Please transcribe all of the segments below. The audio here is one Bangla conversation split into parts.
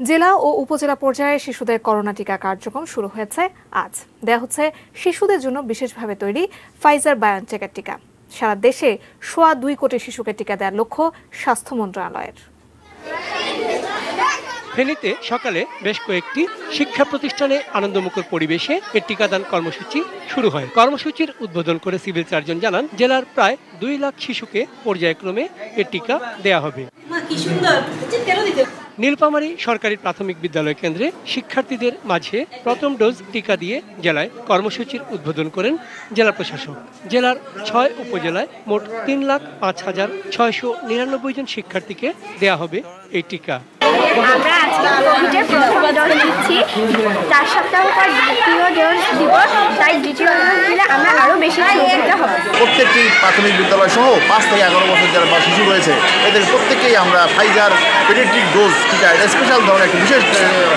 জেলা ও উপজেলা পর্যায়ে শিশুদের করোনা টিকা কার্যক্রম শুরু হয়েছে আজ। দেয়া হচ্ছে শিশুদের জন্য বিশেষভাবে তৈরি ফাইজার বায়োনটেকের টিকা। সারা দেশে সোয়া দুই কোটি শিশুকে টিকা দেওয়ার লক্ষ্য স্বাস্থ্য মন্ত্রণালয়ের। ফেনীতে সকালে বেশ কয়েকটি শিক্ষা প্রতিষ্ঠানে আনন্দমুখর পরিবেশে এর টিকাদান কর্মসূচি শুরু হয়। কর্মসূচির উদ্বোধন করে সিভিল সার্জন জানান জেলার প্রায় দুই লাখ শিশুকে পর্যায়ক্রমে এর টিকা দেয়া হবে। নীলপামারী সরকারি প্রাথমিক বিদ্যালয় কেন্দ্রে শিক্ষার্থীদের মাঝে প্রথম ডোজ টিকা দিয়ে জেলায় কর্মসূচির উদ্বোধন করেন জেলা প্রশাসক। জেলার ছয় উপজেলায় মোট তিন লাখ পাঁচ হাজার ছয়শো নিরানব্বই জন শিক্ষার্থীকে দেয়া হবে এই টিকা। আমরা আজকে কোভিডের প্রথম ডোজ দিচ্ছি চার সপ্তাহ পর দ্বিতীয় ডোজ দিব তাই দ্বিতীয় ডোজ দিলে আমরা আরও বেশি সুরক্ষিত হব। প্রত্যেকটি প্রাথমিক বিদ্যালয় সহ পাঁচ থেকে এগারো বছর যারা বা শিশু রয়েছে এদের প্রত্যেকেই আমরা ফাইজার পেডিয়াট্রিক ডোজ টিকা এটা স্পেশাল ধরনের একটা বিশেষ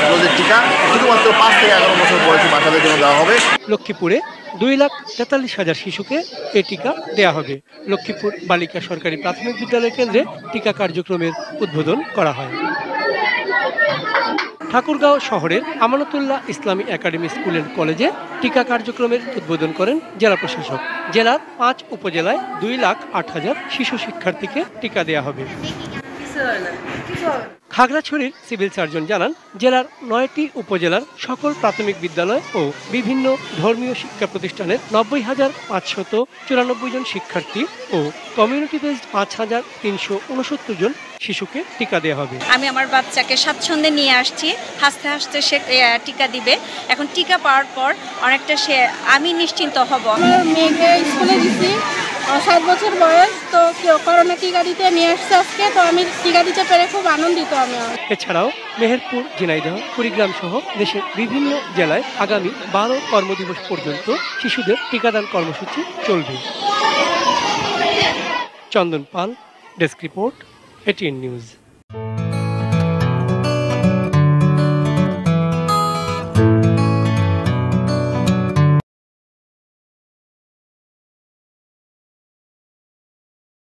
ডোজের টিকা শুধুমাত্র পাঁচ থেকে এগারো বছর বয়সী বাচ্চাদের জন্য দেওয়া হবে। লক্ষ্মীপুরে দুই লাখ তেতাল্লিশ হাজার শিশুকে এ টিকা দেয়া হবে। লক্ষ্মীপুর বালিকা সরকারি প্রাথমিক বিদ্যালয় কেন্দ্রে টিকা কার্যক্রমের উদ্বোধন করা হয়। ঠাকুরগাঁও শহরের আমানতুল্লাহ ইসলামী একাডেমি স্কুল অ্যান্ড কলেজে টিকা কার্যক্রমের উদ্বোধন করেন জেলা প্রশাসক। জেলার পাঁচ উপজেলায় দুই লাখ আট হাজার শিশু শিক্ষার্থীকে টিকা দেওয়া হবে। খাগড়াছড়ির সিভিল সার্জন জানান জেলার নয়টি উপজেলার সকল প্রাথমিক বিদ্যালয় ও বিভিন্ন ধর্মীয় শিক্ষা প্রতিষ্ঠানের নব্বই হাজার পাঁচশত চুরানব্বই জন শিক্ষার্থী ও কমিউনিটি বেসড পাঁচ হাজার তিনশো উনসত্তর জন শিশুকে টিকা দেওয়া হবে। আমি আমার বাচ্চাকে স্বাচ্ছন্দ্যে নিয়ে আসছি হাসতে হাসতে সে টিকা দিবে। এখন টিকা পাওয়ার পর অনেকটা সে আমি নিশ্চিন্ত হব। মেয়েকে স্কুলে দিচ্ছি সাত বছর বয়স, তো করোনা টিকা দিতে নিয়ে আসছে আজকে? তো আমি টিকা দিতে পেরে খুব আনন্দিত আমি এছাড়াও মেহেরপুর, ঝিনাইদহ, কুড়িগ্রাম সহ দেশের বিভিন্ন জেলায় আগামী বারো কর্মদিবস পর্যন্ত শিশুদের টিকাদান কর্মসূচি চলবে। Chandan Pal, desk report, ATN news.